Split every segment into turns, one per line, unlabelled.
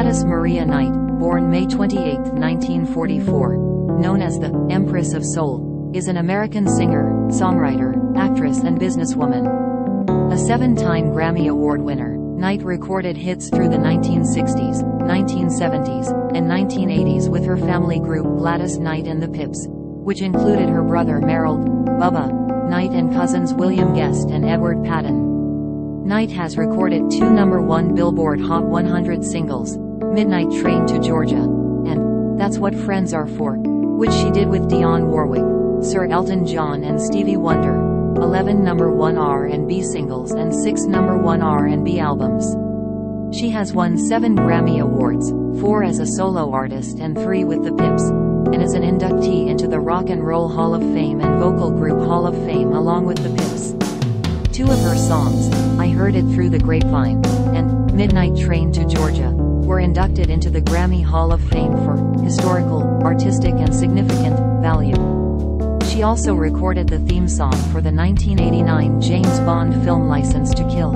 Gladys Maria Knight, born May 28, 1944, known as the Empress of Soul, is an American singer, songwriter, actress and businesswoman. A seven-time Grammy Award winner, Knight recorded hits through the 1960s, 1970s, and 1980s with her family group Gladys Knight and the Pips, which included her brother Merrill, Bubba, Knight and cousins William Guest and Edward Patton. Knight has recorded two number one Billboard Hot 100 singles, Midnight Train to Georgia, and That's What Friends Are For, which she did with Dionne Warwick, Sir Elton John and Stevie Wonder, 11 number 1 R&B singles and 6 number 1 R&B albums. She has won 7 Grammy Awards, 4 as a solo artist and 3 with the Pips, and is an inductee into the Rock and Roll Hall of Fame and Vocal Group Hall of Fame along with the Pips. Two of her songs, I Heard It Through the Grapevine, and Midnight Train to Georgia, were inducted into the Grammy Hall of Fame for historical, artistic and significant value. She also recorded the theme song for the 1989 James Bond film License to Kill.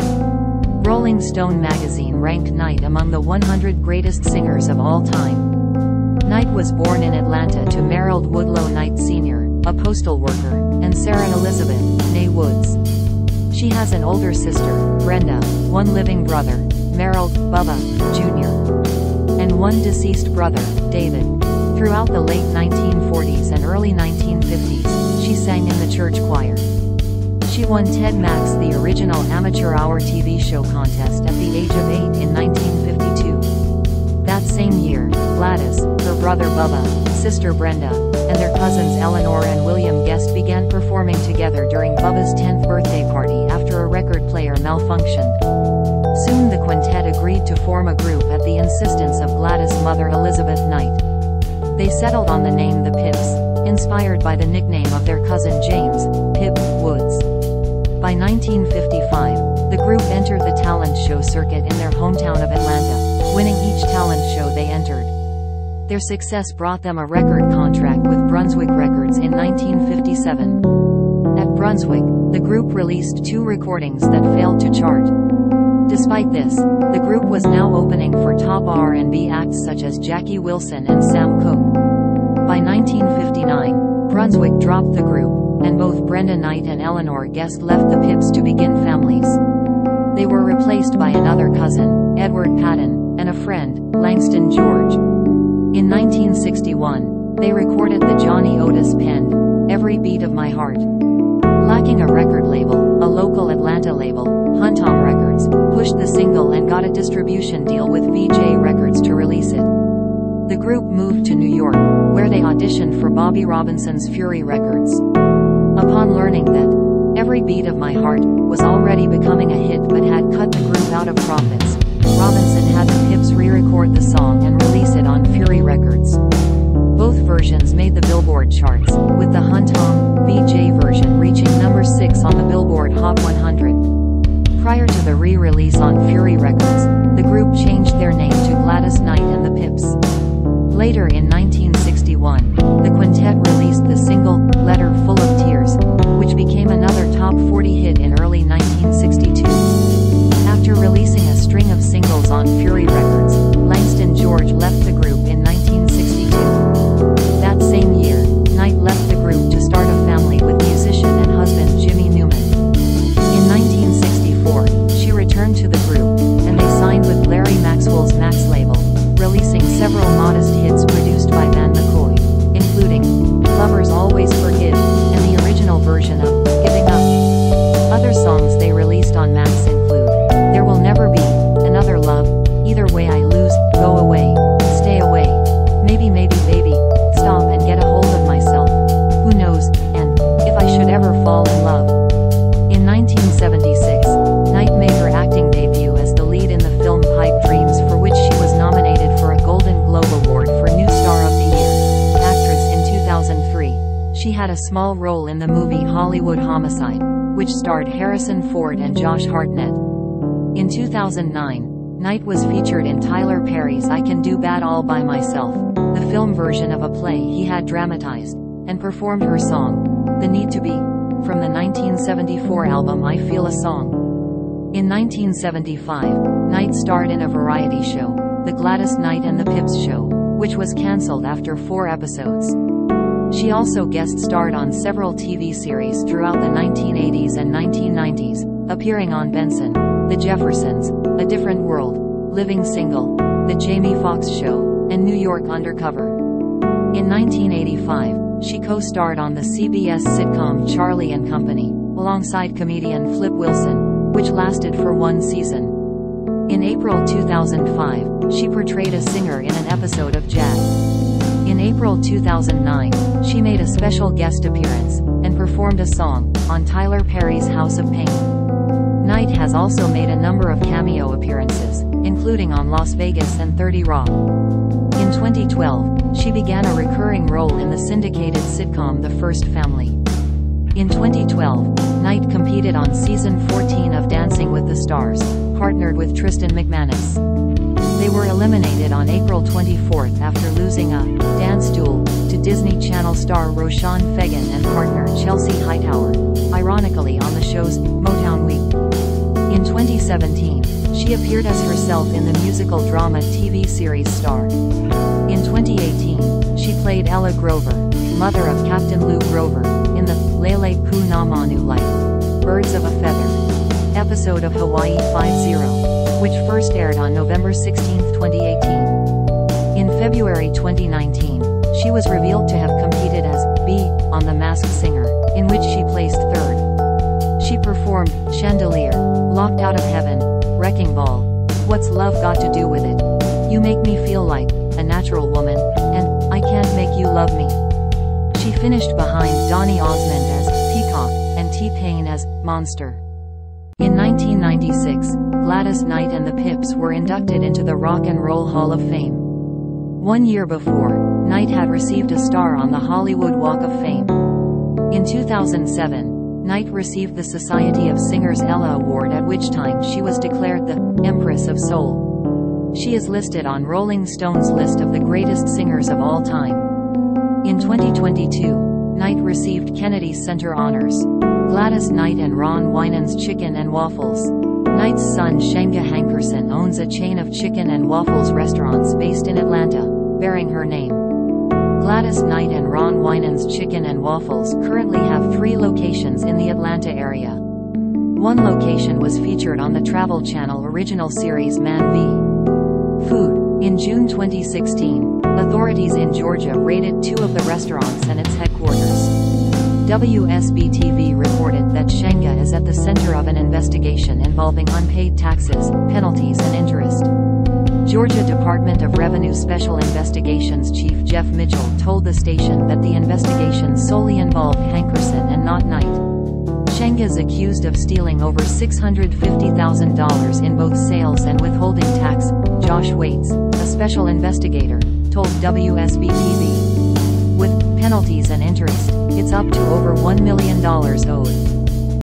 Rolling Stone magazine ranked Knight among the 100 greatest singers of all time. Knight was born in Atlanta to Merrill Woodlow Knight Sr., a postal worker, and Sarah Elizabeth, née Woods. She has an older sister, Brenda, one living brother, Merrill, Bubba, Jr., and one deceased brother, David. Throughout the late 1940s and early 1950s, she sang in the church choir. She won Ted Mack's the original amateur hour TV show contest at the age of 8 in 1952. That same year, Gladys, her brother Bubba, sister Brenda, and their cousins Eleanor and William Guest began performing together during Bubba's 10th birthday party after a record player malfunctioned. Soon the quintet agreed to form a group at the insistence of Gladys' mother Elizabeth Knight. They settled on the name The Pips, inspired by the nickname of their cousin James, Pip, Woods. By 1955, the group entered the talent show circuit in their hometown of Atlanta, winning each talent show they entered. Their success brought them a record contract with Brunswick Records in 1957. Brunswick, the group released two recordings that failed to chart. Despite this, the group was now opening for top R&B acts such as Jackie Wilson and Sam Cooke. By 1959, Brunswick dropped the group, and both Brenda Knight and Eleanor Guest left the Pips to begin families. They were replaced by another cousin, Edward Patton, and a friend, Langston George. In 1961, they recorded the Johnny Otis penned, Every Beat of My Heart. Lacking a record label, a local Atlanta label, Huntom Records, pushed the single and got a distribution deal with Vee-Jay Records to release it. The group moved to New York, where they auditioned for Bobby Robinson's Fury Records. Upon learning that Every Beat of My Heart was already becoming a hit but had cut the group out of profits, Robinson had the Pips re-record the song and release it on Fury Records. Both versions made the Billboard charts, with the Huntom, Vee-Jay version reaching number 6 on the Billboard Hot 100. Prior to the re-release on Fury Records, the group changed their name to Gladys Knight and the Pips. Later in 1961, the quintet released the single, Letter Full of Tears, which became another top 40 hit in early 1962. After releasing a string of singles on Fury a small role in the movie Hollywood Homicide, which starred Harrison Ford and Josh Hartnett. In 2009, Knight was featured in Tyler Perry's I Can Do Bad All By Myself, the film version of a play he had dramatized, and performed her song, The Need to Be, from the 1974 album I Feel a Song. In 1975, Knight starred in a variety show, The Gladys Knight and the Pips Show, which was cancelled after four episodes. She also guest starred on several TV series throughout the 1980s and 1990s, appearing on Benson, The Jeffersons, A Different World, Living Single, The Jamie Foxx Show, and New York Undercover. In 1985, she co-starred on the CBS sitcom Charlie and Company, alongside comedian Flip Wilson, which lasted for one season. In April 2005, she portrayed a singer in an episode of Jazz. April 2009, she made a special guest appearance, and performed a song, on Tyler Perry's House of Pain. Knight has also made a number of cameo appearances, including on Las Vegas and 30 Rock. In 2012, she began a recurring role in the syndicated sitcom The First Family. In 2012, Knight competed on season 14 of Dancing with the Stars, partnered with Tristan McManus. They were eliminated on April 24 after losing a Disney Channel star Roshan Fegan and partner Chelsea Hightower, ironically on the show's Motown Week. In 2017, she appeared as herself in the musical drama TV series Star. In 2018, she played Ella Grover, mother of Captain Lou Grover, in the Lele Pu Na Manu Like, Birds of a Feather episode of Hawaii 5-0 which first aired on November 16, 2018. In February 2019, she was revealed to have competed as Bee on The Masked Singer, in which she placed third. She performed Chandelier, Locked Out of Heaven, Wrecking Ball, What's Love Got to Do with It? You Make Me Feel Like a Natural Woman, and I Can't Make You Love Me. She finished behind Donny Osmond as Peacock and T-Pain as Monster. In 1996, Gladys Knight and the Pips were inducted into the Rock and Roll Hall of Fame. One year before, Knight had received a star on the Hollywood Walk of Fame. In 2007, Knight received the Society of Singers Ella Award at which time she was declared the Empress of Soul. She is listed on Rolling Stone's list of the greatest singers of all time. In 2022, Knight received Kennedy Center honors. Gladys Knight and Ron Winans Chicken and Waffles. Knight's son Shanga Hankerson owns a chain of chicken and waffles restaurants based in Atlanta, bearing her name. Gladys Knight and Ron Winans Chicken and Waffles currently have three locations in the Atlanta area. One location was featured on the Travel Channel original series Man v. Food. In June 2016, authorities in Georgia raided two of the restaurants and its headquarters. WSB-TV reported that Shanga is at the center of an investigation involving unpaid taxes, penalties and interest. Georgia Department of Revenue Special Investigations Chief Jeff Mitchell told the station that the investigation solely involved Hankerson and not Knight. Sheng is accused of stealing over $650,000 in both sales and withholding tax, Josh Waits, a special investigator, told WSB-TV With penalties and interest, it's up to over $1 million owed.